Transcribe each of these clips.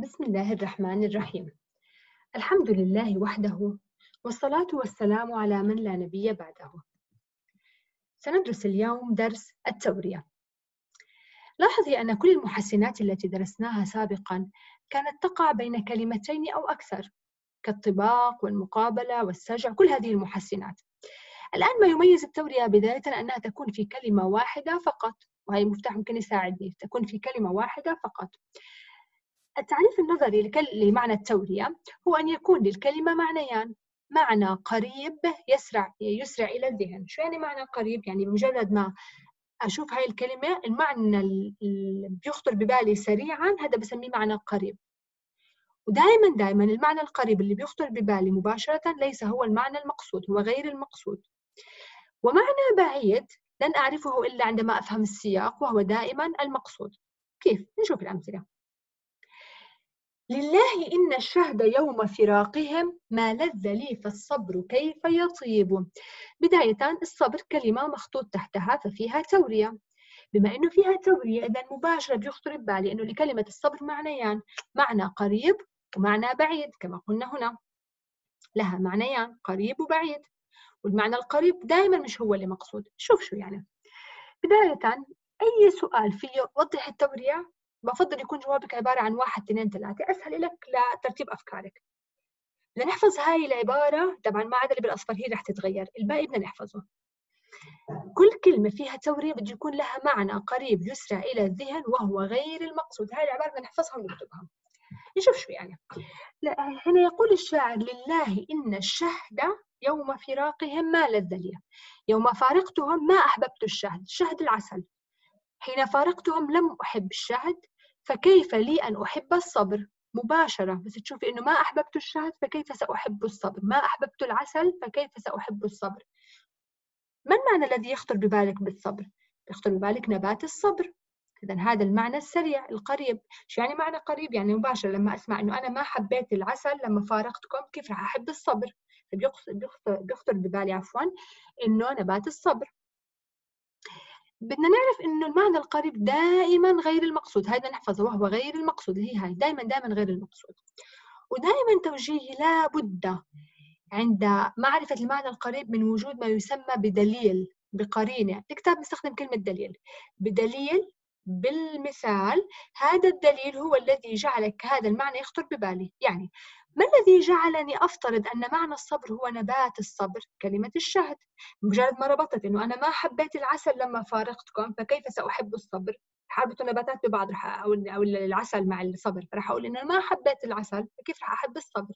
بسم الله الرحمن الرحيم. الحمد لله وحده والصلاة والسلام على من لا نبي بعده. سندرس اليوم درس التورية. لاحظي أن كل المحسنات التي درسناها سابقا كانت تقع بين كلمتين أو أكثر كالطباق والمقابلة والسجع كل هذه المحسنات. الآن ما يميز التورية بداية أنها تكون في كلمة واحدة فقط وهي مفتاح ممكن يساعدني تكون في كلمة واحدة فقط. التعريف النظري لمعنى التورية هو أن يكون للكلمة معنيان. معنى قريب يسرع يسرع إلى الذهن. شو يعني معنى قريب؟ يعني بمجرد ما أشوف هاي الكلمة المعنى اللي بيخطر ببالي سريعا هذا بسميه معنى قريب. ودائما دائما المعنى القريب اللي بيخطر ببالي مباشرة ليس هو المعنى المقصود هو غير المقصود. ومعنى بعيد لن أعرفه إلا عندما أفهم السياق وهو دائما المقصود. كيف؟ نشوف الأمثلة. لله إن الشهد يوم فراقهم ما لذ لي فالصبر كيف يطيب؟ بداية الصبر كلمة مخطوط تحتها ففيها تورية. بما أنه فيها تورية إذا مباشرة بيخطر ببالي أنه لكلمة الصبر معنيان. معنى قريب ومعنى بعيد كما قلنا هنا. لها معنيان قريب وبعيد. والمعنى القريب دائما مش هو اللي مقصود. شوف شو يعني. بداية أي سؤال فيه يوضح التورية؟ بفضل يكون جوابك عبارة عن واحد اثنين ثلاثة. أسهل لك لترتيب أفكارك. لنحفظ هاي العبارة طبعا ما عدا اللي بالأصفر هي رح تتغير الباقي بدنا نحفظه. كل كلمة فيها تورية بده يكون لها معنى قريب يسرع إلى الذهن وهو غير المقصود. هاي العبارة بدنا نحفظها ونكتبها. نشوف شو يعني. هنا يقول الشاعر لله إن الشهد يوم فراقهم ما لذ لي يوم فارقتهم ما أحببت الشهد الشهد العسل. حين فارقتهم لم أحب الشهد فكيف لي أن أحب الصبر؟ مباشرة. بس تشوفي إنه ما أحببت الشهد فكيف سأحب الصبر؟ ما أحببت العسل فكيف سأحب الصبر؟ ما المعنى الذي يخطر ببالك بالصبر؟ يخطر ببالك نبات الصبر. إذا هذا المعنى السريع القريب. شو يعني معنى قريب؟ يعني مباشر لما أسمع إنه أنا ما حبيت العسل لما فارقتكم كيف راح أحب الصبر؟ بيخطر ببالي عفوا إنه نبات الصبر. بدنا نعرف إنه المعنى القريب دائما غير المقصود. هذا نحفظه وهو غير المقصود. هي هاي دائما دائما غير المقصود. ودائما توجيهي لا بد عند معرفة المعنى القريب من وجود ما يسمى بدليل بقرينة. الكتاب نستخدم كلمة دليل. بدليل بالمثال هذا الدليل هو الذي جعلك هذا المعنى يخطر ببالي. يعني ما الذي جعلني أفترض أن معنى الصبر هو نبات الصبر؟ كلمة الشهد. مجرد ما ربطت أنه أنا ما حبيت العسل لما فارقتكم فكيف سأحب الصبر؟ حاربطوا النباتات ببعض رح أو أو العسل مع الصبر راح أقول إنه ما حبيت العسل فكيف راح أحب الصبر؟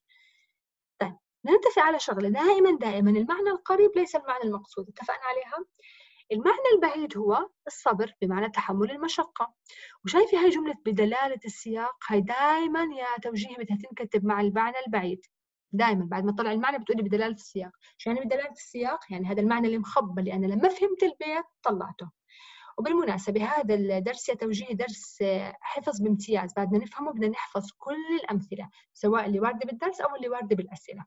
طيب نتفق على شغلة. دائما دائما المعنى القريب ليس المعنى المقصود. اتفقنا عليها؟ المعنى البعيد هو الصبر بمعنى تحمل المشقة. وشايفة هاي جملة بدلالة السياق هاي دائما يا توجيه بدها تنكتب مع المعنى البعيد. دائما بعد ما طلع المعنى بتقولي بدلالة السياق. شو يعني بدلالة السياق؟ يعني هذا المعنى اللي مخبى اللي أنا لما فهمت البيت طلعته. وبالمناسبة هذا الدرس يا توجيه درس حفظ بامتياز. بعدنا نفهمه بدنا نحفظ كل الأمثلة سواء اللي واردة بالدرس أو اللي واردة بالأسئلة.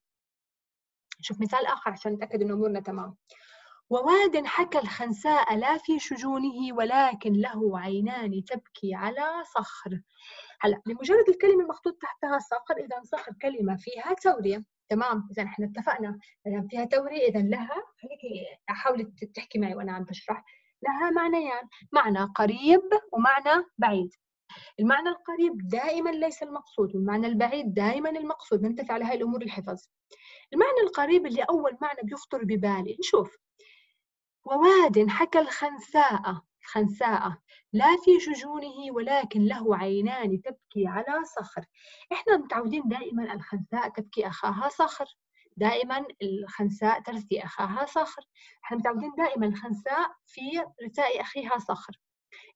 شوف مثال آخر عشان نتأكد إنه أمورنا تمام. وواد حكى الخنساء لا في شجونه ولكن له عينان تبكي على صخر. هلا لمجرد الكلمة المخطوط تحتها صخر اذا صخر كلمة فيها تورية. تمام؟ اذا إحنا اتفقنا اذا فيها تورية اذا لها خليكي حاولي تحكي معي وأنا عم بشرح. لها معنيان معنى قريب ومعنى بعيد. المعنى القريب دائما ليس المقصود والمعنى البعيد دائما المقصود. ننتفع على هاي الأمور الحفظ. المعنى القريب اللي أول معنى بيخطر ببالي نشوف. وواد حكى الخنساء خنساء لا في شجونه ولكن له عينان تبكي على صخر. إحنا متعودين دائما الخنساء تبكي أخاها صخر دائما الخنساء ترثي أخاها صخر. إحنا متعودين دائما الخنساء في رثاء أخيها صخر.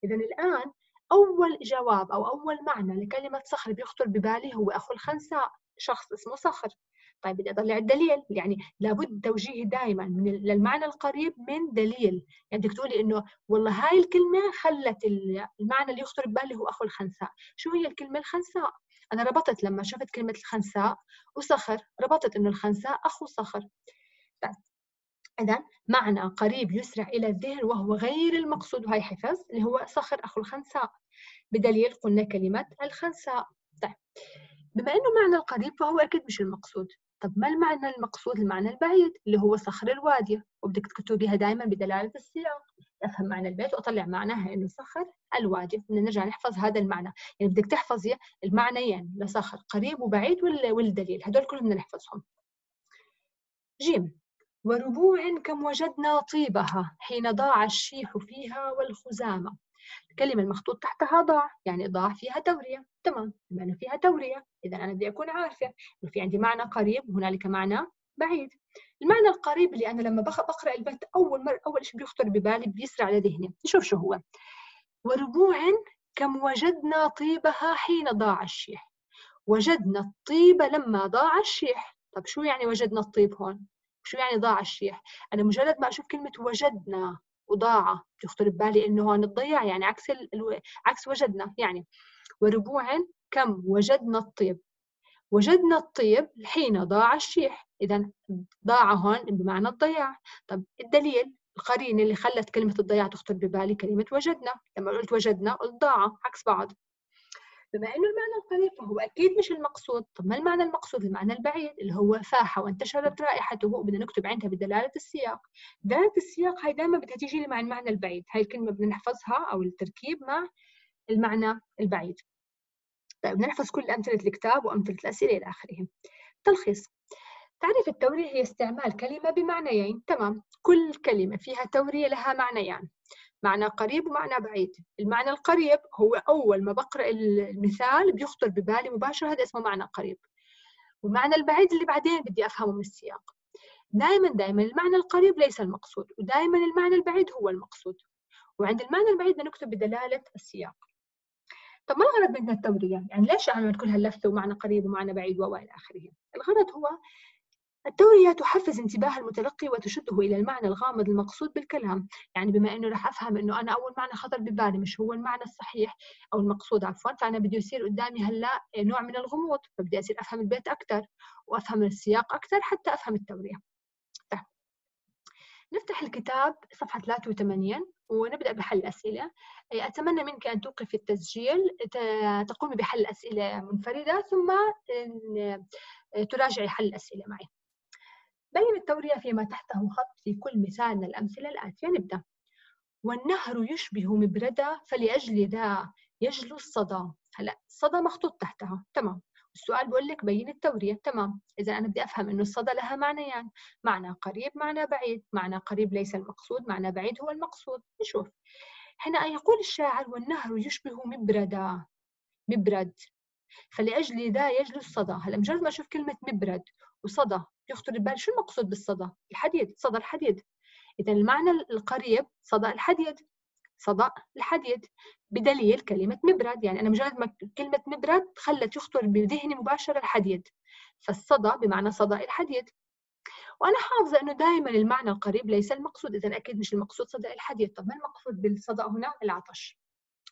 اذا الآن أول جواب أو أول معنى لكلمة صخر بيخطر ببالي هو أخو الخنساء شخص اسمه صخر. طيب بدي اطلع الدليل. يعني لابد توجيهي دائما من للمعنى القريب من دليل. يعني بدك تقولي إنه والله هاي الكلمة خلت المعنى اللي يخطر ببالي هو أخو الخنساء. شو هي الكلمة الخنساء؟ أنا ربطت لما شفت كلمة الخنساء وصخر ربطت إنه الخنساء أخو صخر. طيب إذا معنى قريب يسرع إلى الذهن وهو غير المقصود. وهي حفظ اللي هو صخر أخو الخنساء. بدليل قلنا كلمة الخنساء. طيب بما إنه معنى القريب فهو أكيد مش المقصود. طب ما المعنى المقصود المعنى البعيد اللي هو صخر الوادي وبدك تكتبيها دائما بدلالة السياق. أفهم معنى البيت وأطلع معناها إنه صخر الوادي. بدنا نرجع نحفظ هذا المعنى. يعني بدك تحفظي المعنيين لصخر قريب وبعيد والدليل. هدول كلهم بدنا نحفظهم. جيم. وربوع كم وجدنا طيبها حين ضاع الشيح فيها والخزامة. الكلمة المخطوط تحتها ضاع يعني ضاع فيها تورية تمام بما أنه فيها تورية إذا أنا بدي أكون عارفة إنه في عندي معنى قريب وهنالك معنى بعيد. المعنى القريب اللي أنا لما بقرأ البيت أول مرة أول شيء بيخطر ببالي بيسرع لذهني نشوف شو هو. وربوع كم وجدنا طيبها حين ضاع الشيح. وجدنا الطيب لما ضاع الشيح. طب شو يعني وجدنا الطيب هون؟ شو يعني ضاع الشيح؟ أنا مجرد ما أشوف كلمة وجدنا وضاع بيخطر ببالي إنه هون الضياع يعني عكس ال... عكس وجدنا يعني. وربوع كم وجدنا الطيب؟ وجدنا الطيب حين ضاع الشيح. إذا ضاع هون بمعنى الضياع. طب الدليل؟ القرينة اللي خلت كلمة الضياع تخطر ببالي كلمة وجدنا. لما قلت وجدنا قلت ضاع عكس بعض. بما إنه المعنى القريب فهو أكيد مش المقصود. طب ما المعنى المقصود؟ المعنى البعيد اللي هو فاح وانتشرت رائحته. وبدنا نكتب عندها بدلالة السياق. دلاله السياق هاي دائما بدها تيجي مع المعنى البعيد. هاي الكلمة بدنا نحفظها أو التركيب مع المعنى البعيد. طيب نحفظ كل أمثلة الكتاب وأمثلة الأسئلة إلى آخره. تلخيص. تعريف التورية هي استعمال كلمة بمعنيين. تمام. كل كلمة فيها تورية لها معنيان. معنى قريب ومعنى بعيد. المعنى القريب هو أول ما بقرأ المثال بيخطر ببالي مباشرة هذا اسمه معنى قريب. والمعنى البعيد اللي بعدين بدي أفهمه من السياق. دائما دائما المعنى القريب ليس المقصود. ودائما المعنى البعيد هو المقصود. وعند المعنى البعيد بنكتب بدلالة السياق. طب ما الغرض من التورية؟ يعني ليش أعمل كل هاللفة ومعنى قريب ومعنى بعيد وإلى آخره؟ الغرض هو التورية تحفز انتباه المتلقي وتشده إلى المعنى الغامض المقصود بالكلام يعني بما أنه راح أفهم أنه أنا أول معنى خطر ببالي مش هو المعنى الصحيح أو المقصود عفوا فأنا بدي يصير قدامي هلأ نوع من الغموض فبدي أصير أفهم البيت أكثر وأفهم السياق أكثر حتى أفهم التورية. نفتح الكتاب صفحة 83 ونبدأ بحل أسئلة أتمنى منك أن توقفي التسجيل تقومي بحل أسئلة منفردة ثم تراجعي حل الأسئلة معي. بين التورية فيما تحته خط في كل مثال من الأمثلة الآتية. نبدأ. والنهر يشبه مبردة فلأجل ذا يجلو الصدى. هلا الصدى مخطوط تحتها. تمام. السؤال بقول لك بين التورية تمام. إذا أنا بدي أفهم إنه الصدى لها معنيان معنى قريب معنى بعيد. معنى قريب ليس المقصود معنى بعيد هو المقصود. نشوف. هنا يقول الشاعر والنهر يشبه مبردا مبرد. فلأجل ذا يجلو الصدى. هلأ مجرد ما أشوف كلمة مبرد وصدى يخطر ببال شو المقصود بالصدى؟ الحديد صدى الحديد. إذا المعنى القريب صدى الحديد صدى الحديد. بدليل كلمة مبرد يعني أنا مجرد ما كلمة مبرد خلت يخطر بذهني مباشرة الحديد فالصدى بمعنى صدى الحديد وأنا حافظة إنه دائما المعنى القريب ليس المقصود إذا أكيد مش المقصود صدى الحديد. طب ما المقصود بالصدى هنا؟ العطش.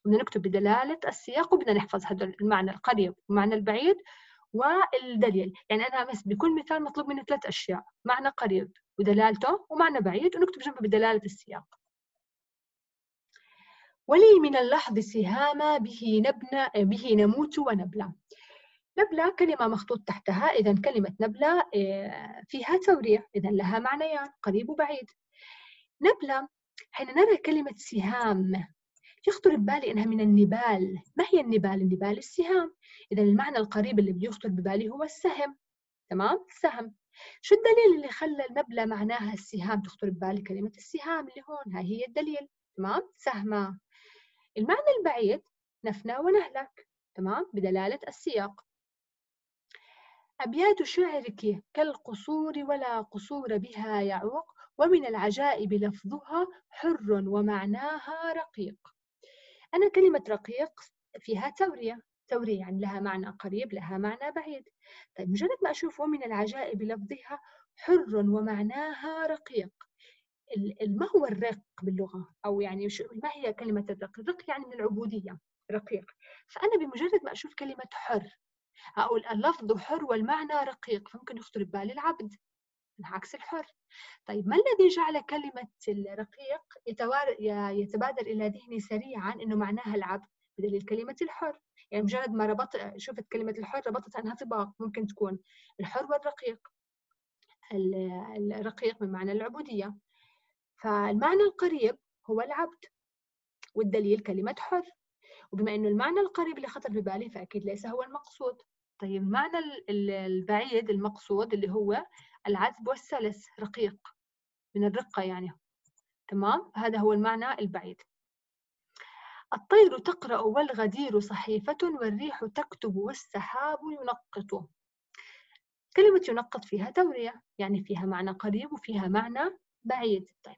بدنا نكتب بدلالة السياق وبدنا نحفظ هذا المعنى القريب والمعنى البعيد والدليل. يعني أنا بس بكل مثال مطلوب مني ثلاث أشياء معنى قريب ودلالته ومعنى بعيد ونكتب جنبه بدلالة السياق. ولي من اللحظ سهاما به نبنى به نموت ونبلى نبلة كلمة مخطوط تحتها إذا كلمة نبلة آه، فيها توريع إذا لها معنيان قريب وبعيد. نبلة حين نرى كلمة سهام يخطر ببالي إنها من النبال. ما هي النبال؟ النبال السهام. اذا المعنى القريب اللي بيخطر ببالي هو السهم. تمام؟ السهم. شو الدليل اللي خلى النبله معناها السهام تخطر ببالي كلمة السهام؟ اللي هون هاي هي الدليل. تمام؟ سهمة. المعنى البعيد نفنى ونهلك تمام؟ بدلالة السياق. أبيات شعرك كالقصور ولا قصور بها يعوق ومن العجائب لفظها حر ومعناها رقيق. أنا كلمة رقيق فيها تورية تورية يعني لها معنى قريب لها معنى بعيد. طيب مجرد ما أشوف ومن العجائب لفظها حر ومعناها رقيق. ما هو الرق باللغة؟ أو يعني ما هي كلمة الرق؟ الرق يعني من العبودية رقيق. فأنا بمجرد ما أشوف كلمة حر أقول اللفظ حر والمعنى رقيق فممكن يخطر ببالي العبد. عكس الحر. طيب ما الذي جعل كلمة الرقيق يتبادر إلى ذهني سريعا أنه معناها العبد بدليل كلمة الحر؟ يعني مجرد ما ربط شفت كلمة الحر ربطت عنها طباق ممكن تكون الحر والرقيق. الرقيق من معنى العبودية. فالمعنى القريب هو العبد والدليل كلمة حر. وبما أنه المعنى القريب اللي خطر ببالي فأكيد ليس هو المقصود. طيب المعنى البعيد المقصود اللي هو العذب والسلس رقيق. من الرقة يعني. تمام؟ هذا هو المعنى البعيد. الطير تقرأ والغدير صحيفة والريح تكتب والسحاب ينقط. كلمة ينقط فيها تورية يعني فيها معنى قريب وفيها معنى بعيد. طيب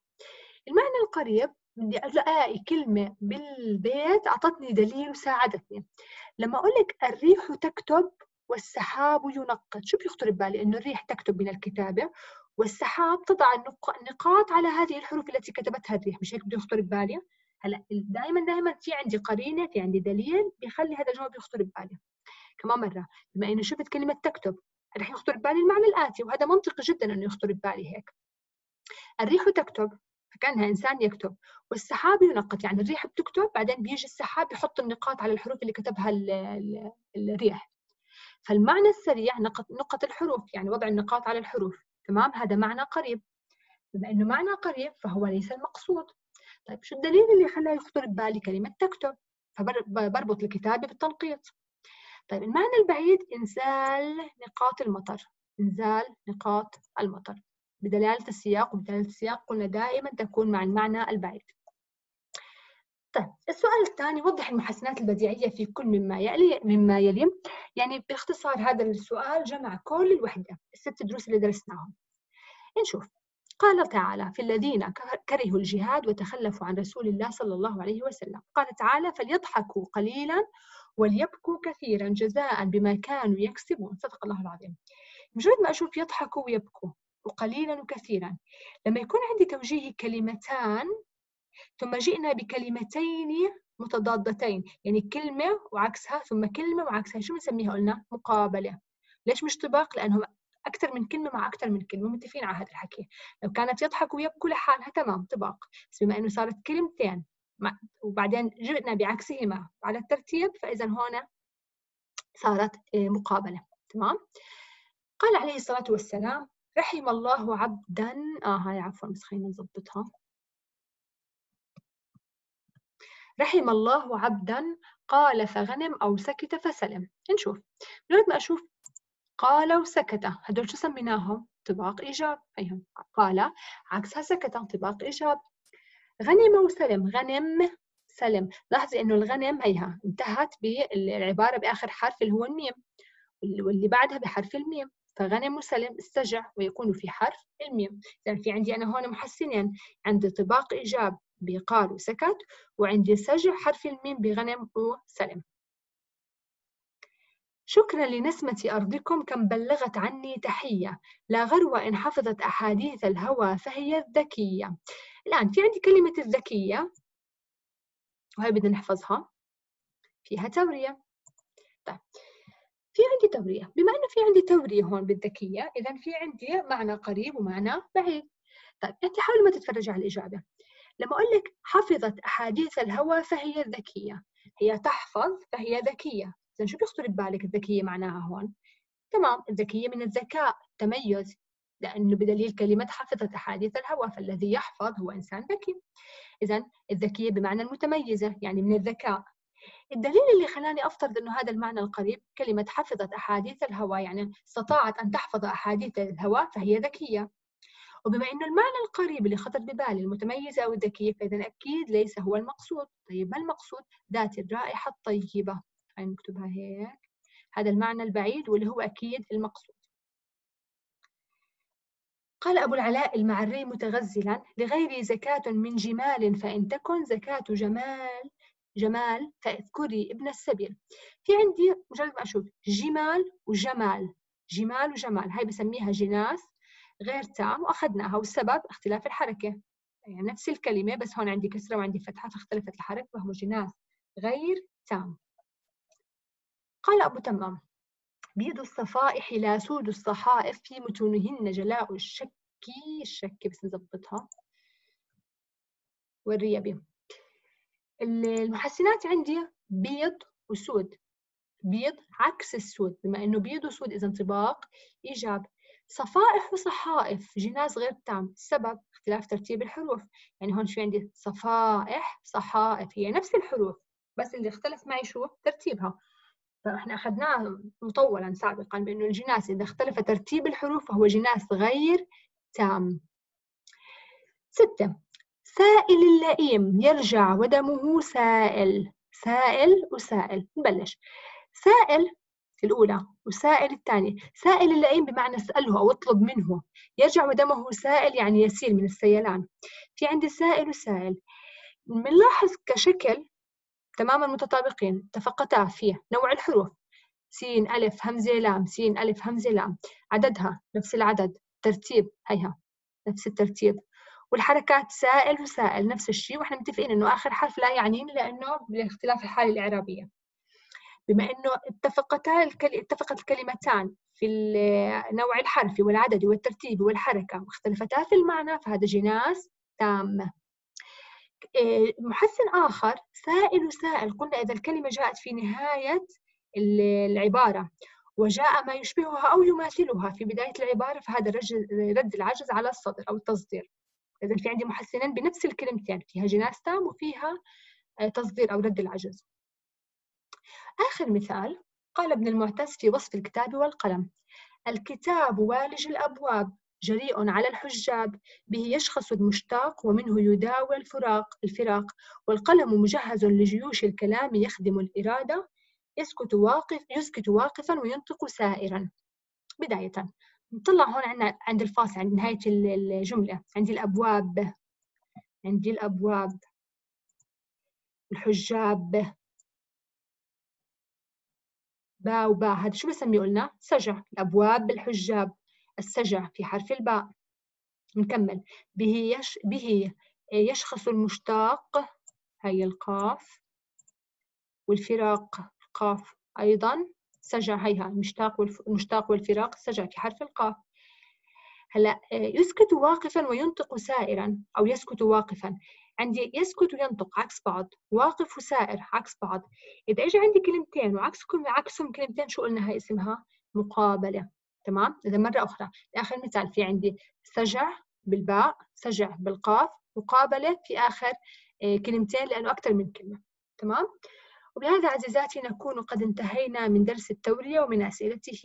المعنى القريب بدي ألاقي كلمة بالبيت أعطتني دليل وساعدتني. لما أقول لك الريح تكتب والسحاب ينقط شو بيخطر ببالي؟ إنه الريح تكتب من الكتابة والسحاب تضع النقاط على هذه الحروف التي كتبتها الريح مش هيك بده يخطر ببالي؟ هلأ دائما دائما في عندي قرينة في عندي دليل بيخلي هذا الجواب يخطر ببالي. كمان مرة بما إنه شفت كلمة تكتب رح يخطر ببالي المعنى الآتي وهذا منطقي جدا إنه يخطر ببالي هيك. الريح تكتب فكانها إنسان يكتب. والسحاب ينقط يعني الريح بتكتب بعدين بيجي السحاب بيحط النقاط على الحروف اللي كتبها الريح. فالمعنى السريع نقط نقط الحروف يعني وضع النقاط على الحروف. تمام؟ هذا معنى قريب. بما إنه معنى قريب فهو ليس المقصود. طيب شو الدليل اللي خلاه يخطر ببالي كلمة تكتب؟ فبربط الكتابة بالتنقيط. طيب المعنى البعيد إنزال نقاط المطر. إنزال نقاط المطر. بدلالة السياق وبدلالة السياق قلنا دائما تكون مع المعنى البعيد. طيب السؤال الثاني وضح المحسنات البديعية في كل مما يلي مما يلي يعني باختصار هذا السؤال جمع كل الوحدة الست دروس اللي درسناهم. نشوف. قال تعالى في الذين كرهوا الجهاد وتخلفوا عن رسول الله صلى الله عليه وسلم قال تعالى فليضحكوا قليلا وليبكوا كثيرا جزاء بما كانوا يكسبون صدق الله العظيم. مجرد ما أشوف يضحكوا ويبكوا. وقليلا وكثيرا. لما يكون عندي توجيه كلمتان ثم جئنا بكلمتين متضادتين يعني كلمة وعكسها ثم كلمة وعكسها. شو بنسميها قلنا؟ مقابلة. ليش مش طباق؟ لأنهم أكثر من كلمة مع أكثر من كلمة. متفقين على هذا الحكي. لو كانت يضحك ويبكوا لحالها تمام طباق. بس بما أنه صارت كلمتين وبعدين جئنا بعكسهما على الترتيب فإذا هون صارت آه، مقابلة. تمام؟ قال عليه الصلاة والسلام رحم الله عبدا. آه هاي عفوا بس خلينا نظبطها رحم الله عبدا قال فغنم أو سكت فسلم. نشوف. نريد ما أشوف قال وسكت هدول شو سميناهم؟ طباق إيجاب. هيهم قال عكسها سكت طباق إيجاب. غنم وسلم غنم سلم. لاحظي إنه الغنم هيها انتهت بالعبارة بآخر حرف اللي هو الميم واللي بعدها بحرف الميم. فغنم وسلم استجع ويكون في حرف الميم. إذا في عندي أنا هون محسنين. عندي طباق إيجاب بقال وسكت وعندي سجع حرف الميم بغنم وسلم شكرا لنسمة أرضكم كم بلغت عني تحية. لا غروة إن حفظت أحاديث الهوى فهي الذكية. الآن في عندي كلمة الذكية. وهي بدنا نحفظها. فيها تورية. طيب. في عندي تورية بما أنه في عندي تورية هون بالذكية إذا في عندي معنى قريب ومعنى بعيد. طيب أنت حاول ما تتفرج على الإجابة. لما أقول لك حفظت أحاديث الهوى فهي ذكية هي تحفظ فهي ذكية. إذا شو بيخطر ببالك الذكية معناها هون؟ تمام الذكية من الذكاء تميز. لأنه بدليل كلمة حفظت أحاديث الهوى فالذي يحفظ هو إنسان ذكي. إذا الذكية بمعنى المتميزة يعني من الذكاء. الدليل اللي خلاني أفترض أنه هذا المعنى القريب كلمة حفظت أحاديث الهوى يعني استطاعت أن تحفظ أحاديث الهوى فهي ذكية. وبما أنه المعنى القريب اللي خطر ببالي المتميزة أو الذكية فإذا أكيد ليس هو المقصود. طيب ما المقصود؟ ذات الرائحة الطيبة. خلينا نكتبها هيك. هذا المعنى البعيد واللي هو أكيد المقصود. قال أبو العلاء المعري متغزلا لغير زكاة من جمال فإن تكن زكاة جمال. جمال فاذكري ابن السبيل. في عندي مجرد ما أشوف جمال وجمال جمال وجمال هاي بسميها جناس غير تام وأخذناها والسبب اختلاف الحركة. يعني نفس الكلمة بس هون عندي كسرة وعندي فتحة فاختلفت الحركة فهو جناس غير تام. قال أبو تمام بيض الصفائح لا سود الصحائف في متونهن جلاء الشك الشك بس نظبطها. والريبي المحسنات عندي بيض وسود. بيض عكس السود بما إنه بيض وسود إذا انطباق إيجاب. صفائح وصحائف جناس غير تام السبب اختلاف ترتيب الحروف. يعني هون في عندي؟ صفائح صحائف هي نفس الحروف بس اللي اختلف معي شو؟ ترتيبها. فإحنا أخذناه مطولا سابقا بإنه الجناس إذا اختلف ترتيب الحروف فهو جناس غير تام. ستة سائل اللئيم يرجع ودمه سائل. سائل وسائل. نبلش. سائل الأولى وسائل الثانية. سائل اللئيم بمعنى اسأله أو اطلب منه. يرجع ودمه سائل يعني يسيل من السيلان. في عندي سائل وسائل. بنلاحظ كشكل تماما متطابقين اتفقتا في نوع الحروف. سين ألف همزة لام. سين ألف همزة لام. عددها. نفس العدد. ترتيب. هيها. نفس الترتيب. والحركات سائل وسائل نفس الشيء وإحنا متفقين إنه آخر حرف لا يعنيني لأنه باختلاف الحاله الإعرابية. بما إنه اتفقتا الكل... اتفقت الكلمتان في النوع الحرفي والعددي والترتيبي والحركة واختلفتا في المعنى فهذا جناس تامه إيه، محسن آخر سائل وسائل. قلنا إذا الكلمة جاءت في نهاية العبارة وجاء ما يشبهها أو يماثلها في بداية العبارة فهذا رد العجز على الصدر أو التصدير. إذا في عندي محسنين بنفس الكلمتين فيها جناس تام وفيها آه، تصدير أو رد العجز. آخر مثال قال ابن المعتز في وصف الكتاب والقلم الكتاب والج الأبواب جريء على الحجاب به يشخص المشتاق ومنه يداوي الفراق الفراق والقلم مجهز لجيوش الكلام يخدم الإرادة يسكت واقف يسكت واقفا وينطق سائرا. بداية. نطلع هون عندنا عند الفاصل عند نهاية الجملة. عندي الأبواب عندي الأبواب. الحجاب. با وبا هذا شو بسميه قلنا؟ سجع. الأبواب بالحجاب السجع في حرف الباء. نكمل. به يش به يشخص المشتاق هي القاف. والفراق القاف أيضا. سجع هيها المشتاق المشتاق والفراق سجع في حرف القاف. هلا يسكت واقفا وينطق سائرا أو يسكت واقفا. عندي يسكت وينطق عكس بعض. واقف وسائر عكس بعض. إذا إجى عندي كلمتين وعكسكم عكسهم كلمتين شو قلنا هاي اسمها؟ مقابلة. تمام؟ إذا مرة أخرى. آخر مثال في عندي سجع بالباء سجع بالقاف مقابلة في آخر آه، كلمتين لأنه أكثر من كلمة. تمام؟ وبهذا عزيزاتي نكون قد انتهينا من درس التورية ومن أسئلته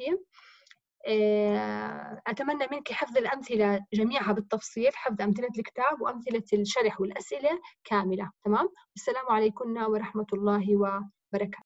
آه، أتمنى منك حفظ الأمثلة جميعها بالتفصيل حفظ أمثلة الكتاب وأمثلة الشرح والأسئلة كاملة تمام؟ السلام عليكم ورحمة الله وبركاته.